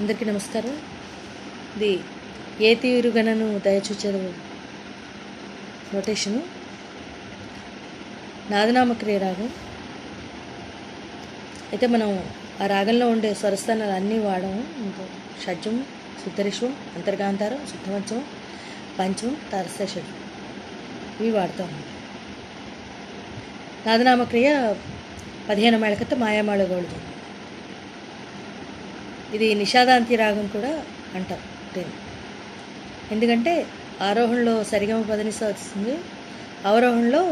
అందరికీ నమస్కారం. ఇది ఏ తీరుగనను దయచూచదు నోటేషను. నాదనామక్రియ రాగం అయితే మనం ఆ రాగంలో ఉండే స్వరస్థానాలు అన్నీ వాడము. ఇంకా షడ్జం శుద్ధరిశ్వం అంతర్గాంధారం శుద్ధవంచం పంచం తారస షడ్జం ఇవి వాడతాము. నాదనామక్రియ పదిహేను మేళకత్త మాయామాళ గోళం ఇది నిషాదాంతి రాగం కూడా అంటారు దీన్ని ఎందుకంటే ఆరోహణలో సరిగమ పదనిస వస్తుంది అవరోహణలో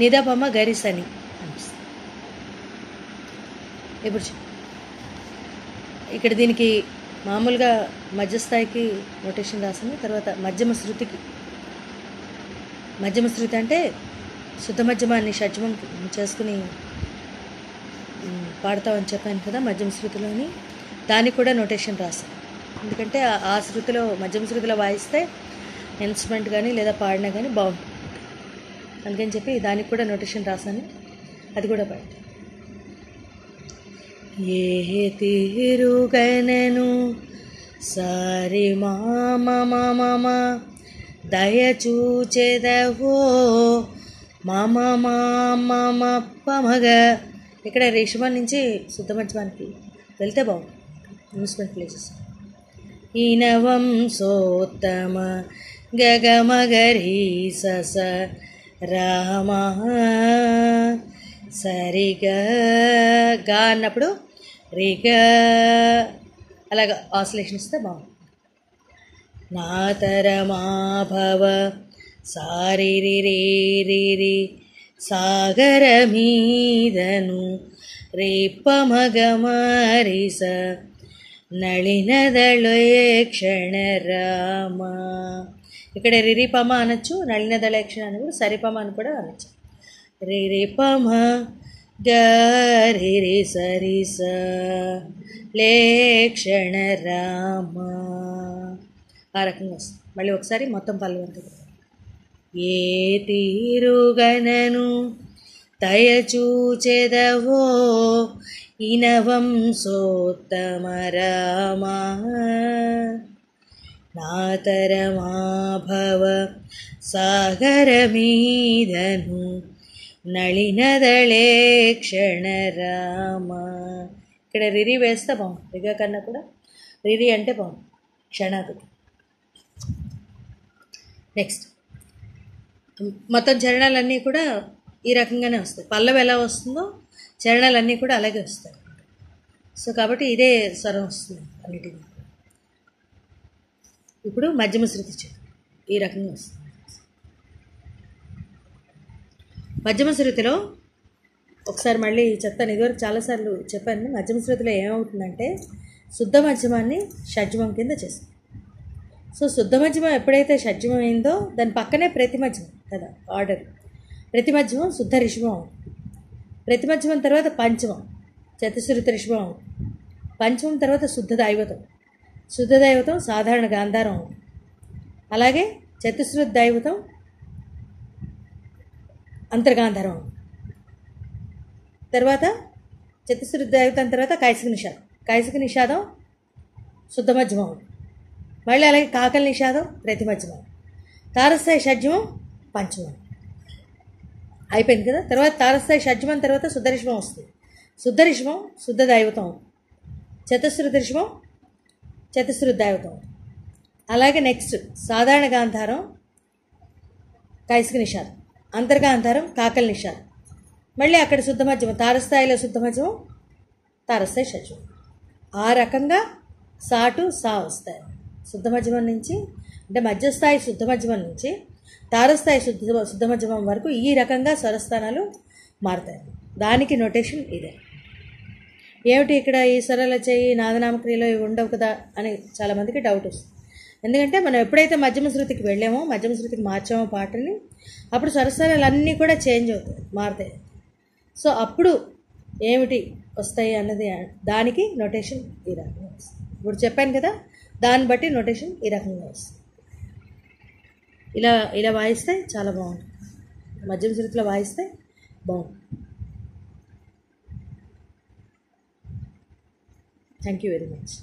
నిదపమ గరిసని అనిపిస్తుంది. ఇప్పుడు ఇక్కడ దీనికి మామూలుగా మధ్యస్థాయికి నోటేషన్ రాసింది తర్వాత మధ్యమ శృతికి. మధ్యమ శృతి అంటే శుద్ధ మధ్యమాన్ని షడ్జమం చేసుకుని పాడతామని చెప్పాను కదా మధ్యమ శృతిలోని. దానికి కూడా నోటేషన్ రాశాను ఎందుకంటే ఆ- శృతిలో మధ్యమ శృతిలో వాయిస్తే ఇన్స్ట్రుమెంట్ కానీ లేదా పాడినా కానీ బాగుంటుంది. అందుకని చెప్పి దానికి కూడా నోటేషన్ రాశాను. అది కూడా పాడు ఏ తీరుగనను సారి మామ మమ దయచూచెదవో మమ మామ పమగ ఇక్కడ రేషమా నుంచి శుద్ధ మధ్యమానికి వెళ్తే బాగుంది ఇన్వెస్ట్మెంట్ ప్లేసెస్ ఈనవం సోత్తమ గగమగరీ సస రామ సరిగా గా అన్నప్పుడు రిగా అలాగ ఆసిలేషన్ ఇస్తే బాగుంది నాతరమాభవ సారిరి రే రి నళినదళయే క్షణ రామ ఇక్కడ రిరిపమ అనొచ్చు నళినదళేక్షణ అని కూడా సరిపమ అని కూడా అనొచ్చు. రిరిపమ గరి సరి స లేక్షణ రామ ఆ రకంగా వస్తుంది. మళ్ళీ ఒకసారి మొత్తం పల్లవంతుడు ఏ తీరుగనను దయచూచెదవో ఇనవం సోత్తమరామ. నాతరమాభవ సాగరమీదను నళినదళే క్షణరామ. ఇక్కడ రిరి వేస్తే బాగుంది రిగా కన్నా కూడా రిరి అంటే బాగుంది క్షణాదుడు నెక్స్ట్ మొత్తం చరణాలన్నీ కూడా ఈ రకంగానే వస్తాయి. పల్లవి ఎలా వస్తుందో చరణాలన్నీ కూడా అలాగే వస్తాయి. సో కాబట్టి ఇదే స్వరం వస్తుంది అన్నిటికీ. ఇప్పుడు మధ్యమ శృతి చరణం ఈ రకంగా వస్తుంది. మధ్యమ శృతిలో ఒకసారి మళ్ళీ చెప్తాను. ఇదివరకు చాలాసార్లు చెప్పాను. మధ్యమ శృతిలో ఏమవుతుందంటే శుద్ధ మధ్యమాన్ని షడ్జమం కింద చేస్తుంది. సో శుద్ధ మధ్యమం ఎప్పుడైతే షడ్జమం అయిందో దాని పక్కనే ప్రతి మధ్యమం కదా ఆర్డర్. ప్రతిమధ్యమం శుద్ధ రిషభం. ప్రతిమధ్యమం తర్వాత పంచమం చతుశ్రుత రిషభం. పంచమం తర్వాత శుద్ధ దైవతం. శుద్ధ దైవతం సాధారణ గాంధారం. అలాగే చతుశ్రుత దైవతం అంతర్గాంధారం. తర్వాత చతుశ్రుత దైవతం తర్వాత కైసిక నిషాదం. కైసిక నిషాదం శుద్ధ మధ్యమం. మళ్ళీ అలాగే కాకల నిషాదం ప్రతిమధ్యమం. తారస్థాయి షడ్జమం పంచమం. అయిపోయింది కదా? తర్వాత తారస్థాయి షడ్జమం తర్వాత శుద్ధరిష్మం వస్తుంది. శుద్ధరిష్మం శుద్ధ దైవతం చతుశ్రుత రిషమం దైవతం అలాగే నెక్స్ట్ సాధారణ గాంధారం కైసిక నిషాదం. అంతర్గాంధారం కాకల నిషాదం. మళ్ళీ అక్కడ శుద్ధ మధ్యమం తారస్థాయిలో శుద్ధ మధ్యమం తారస్థాయి షడ్జమం. ఆ రకంగా సాటు సా వస్తాయి. శుద్ధ మధ్యమం నుంచి అంటే మధ్యస్థాయి శుద్ధ మధ్యమం నుంచి తారస్థాయి శుద్ధ శుద్ధమధ్యమం వరకు ఈ రకంగా స్వరస్థానాలు మారుతాయి. దానికి నోటేషన్ ఇదే. ఏమిటి ఇక్కడ ఈ స్వరాల చేయి నాదనామక్రియలో ఇవి ఉండవు కదా అని చాలామందికి డౌట్ వస్తుంది. ఎందుకంటే మనం ఎప్పుడైతే మధ్యమ శృతికి వెళ్ళామో మధ్యమ శృతికి మార్చామో పాటని అప్పుడు స్వరస్థానాలు అన్నీ కూడా చేంజ్ అవుతాయి మారుతాయి. సో అప్పుడు ఏమిటి వస్తాయి అన్నది దానికి నోటేషన్ ఈ రకంగా వస్తుంది. ఇప్పుడు చెప్పాను కదా దాన్ని బట్టి నోటేషన్ ఈ రకంగా వస్తుంది. ఇలా ఇలా వాయిస్తే చాలా బాగుంటుంది. మధ్యమ శృతిలో వాయిస్తే బాగుంటుంది. Thank you very much